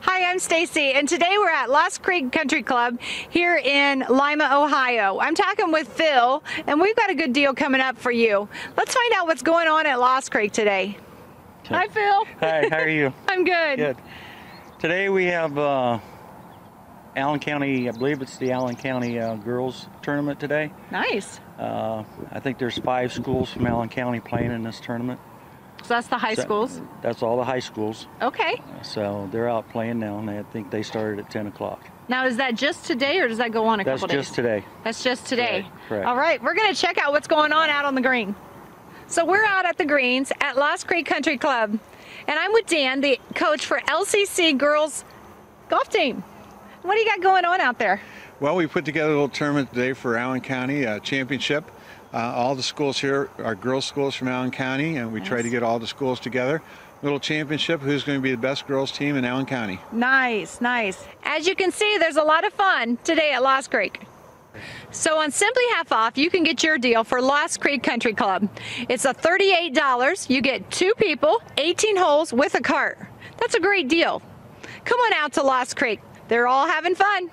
Hi, I'm Stacy, and today we're at Lost Creek Country Club here in Lima, Ohio. I'm talking with Phil, and we've got a good deal coming up for you. Let's find out what's going on at Lost Creek today. Hi, Phil. Hi, how are you? I'm good. Good. Today we have uh, Allen County, I believe it's the Allen County uh, Girls Tournament today. Nice. Uh, I think there's five schools from Allen County playing in this tournament. So that's the high So- schools. That's all the high schools. Okay. So they're out playing now, and I think they started at 10 o'clock. Now, is that just today, or does that go on a That's couple just today. That's just today. Correct, correct. All right, we're going to check out what's going on out on the green. So we're out at the greens at Lost Creek Country Club, and I'm with Dan, the coach for LCC girls golf team. What do you got going on out there? Well, we put together a little tournament today for Allen County uh, Championship. Uh, all the schools here are girls' schools from Allen County, and we try to get all the schools together. Little championship. Who's going to be the best girls' team in Allen County? Nice, nice. As you can see, there's a lot of fun today at Lost Creek. So on Simply Half Off, you can get your deal for Lost Creek Country Club. It's a $38. You get two people, 18 holes with a cart. That's a great deal. Come on out to Lost Creek. They're all having fun.